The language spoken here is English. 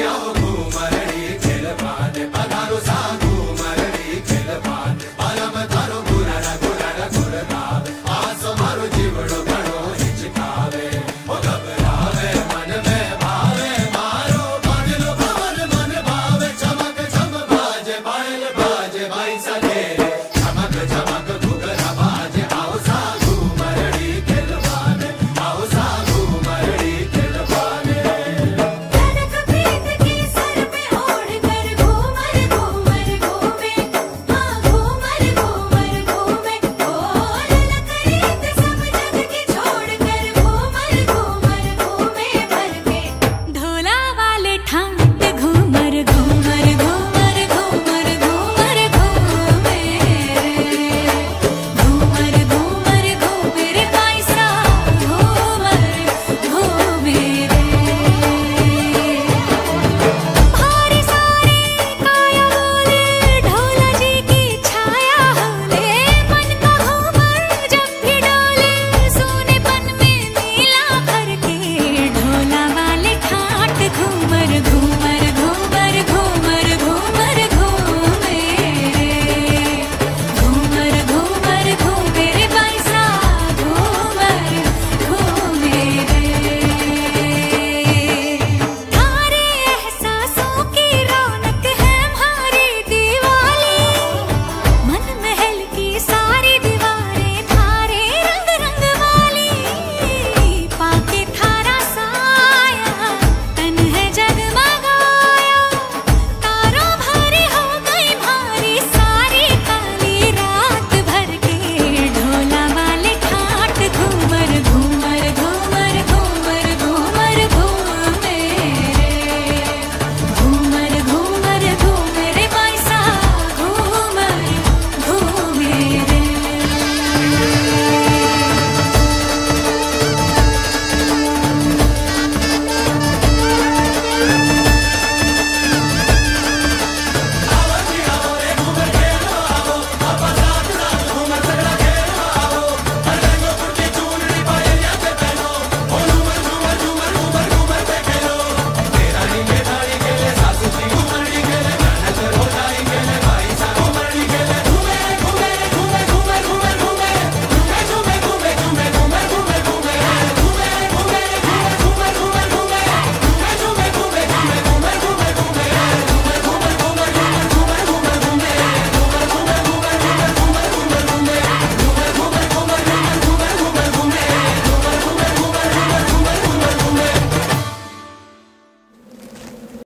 يوم مرنا